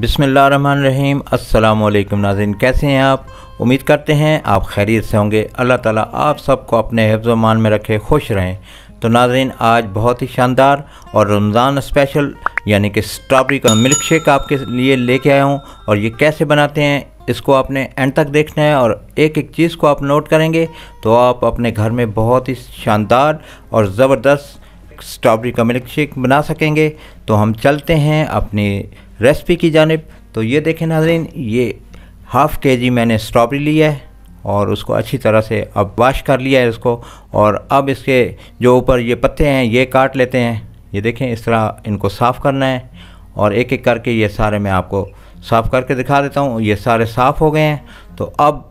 बिसमीम अल्लाम नाजिन कैसे हैं आप? उम्मीद करते हैं आप खैरियत से होंगे। अल्लाह ताला आप सबको अपने हिफ्ज़ मान में रखे खुश रहें। तो नाजिन आज बहुत ही शानदार और रमज़ान स्पेशल, यानी कि स्ट्रॉबेरी का मिल्क शेक आपके लिए लेके आया हूँ। और ये कैसे बनाते हैं, इसको आपने एंड तक देखना है और एक एक चीज़ को आप नोट करेंगे तो आप अपने घर में बहुत ही शानदार और ज़बरदस्त स्ट्रॉबेरी का मिल्क शेक बना सकेंगे। तो हम चलते हैं अपनी रेसिपी की जानब। तो ये देखें नाजरीन, ये हाफ़ के जी मैंने स्ट्रॉबेरी लिया है और उसको अच्छी तरह से अब वाश कर लिया है इसको। और अब इसके जो ऊपर ये पत्ते हैं, ये काट लेते हैं। ये देखें, इस तरह इनको साफ़ करना है। और एक एक करके ये सारे मैं आपको साफ़ करके दिखा देता हूँ। ये सारे साफ़ हो गए हैं। तो अब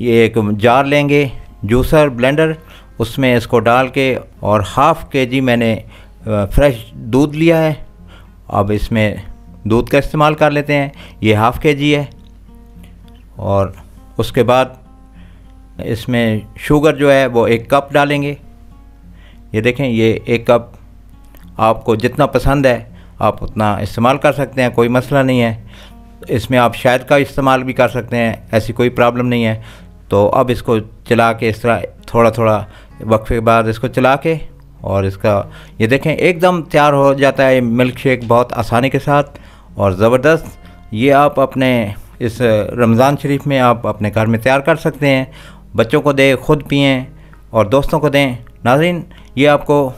ये एक जार लेंगे, जूसर ब्लेंडर। उसमें इसको डाल के और हाफ़ के जी मैंने फ्रेश दूध लिया है। अब इसमें दूध का इस्तेमाल कर लेते हैं। ये हाफ़ के जी है। और उसके बाद इसमें शुगर जो है, वो एक कप डालेंगे। ये देखें, ये एक कप आपको जितना पसंद है, आप उतना इस्तेमाल कर सकते हैं, कोई मसला नहीं है। इसमें आप शायद का इस्तेमाल भी कर सकते हैं, ऐसी कोई प्रॉब्लम नहीं है। तो अब इसको चला के इस तरह थोड़ा थोड़ा वक्फे के बाद इसको चला के और इसका, ये देखें, एकदम तैयार हो जाता है। मिल्क शेक बहुत आसानी के साथ और ज़बरदस्त, ये आप अपने, इस रमज़ान शरीफ में आप अपने घर में तैयार कर सकते हैं। बच्चों को दें, ख़ुद पिएँ और दोस्तों को दें। नाजरीन, ये आपको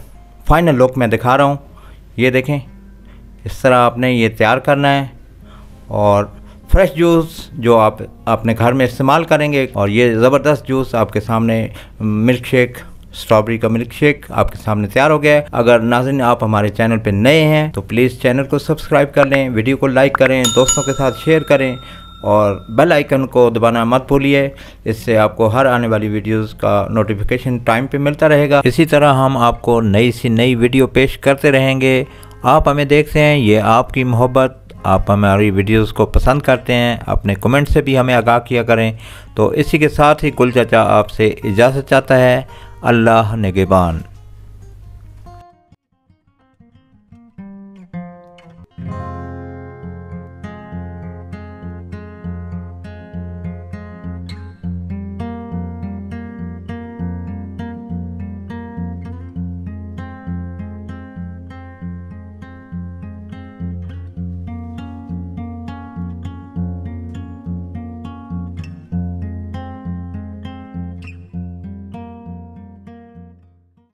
फाइनल लुक मैं दिखा रहा हूँ। ये देखें, इस तरह आपने ये तैयार करना है और फ्रेश जूस जो आप अपने घर में इस्तेमाल करेंगे और ये ज़बरदस्त जूस आपके सामने मिल्क शेक स्ट्रॉबेरी का मिल्क शेक आपके सामने तैयार हो गया है। अगर नाजिन आप हमारे चैनल पर नए हैं तो प्लीज़ चैनल को सब्सक्राइब कर लें, वीडियो को लाइक करें, दोस्तों के साथ शेयर करें और बेल आइकन को दबाना मत भूलिए। इससे आपको हर आने वाली वीडियोस का नोटिफिकेशन टाइम पे मिलता रहेगा। इसी तरह हम आपको नई सी नई वीडियो पेश करते रहेंगे। आप हमें देखते हैं, ये आपकी मोहब्बत। आप हमारी वीडियोस को पसंद करते हैं, अपने कमेंट से भी हमें आगाह किया करें। तो इसी के साथ ही कुल चाचा आपसे इजाज़त चाहता है। अल्लाह निगेबान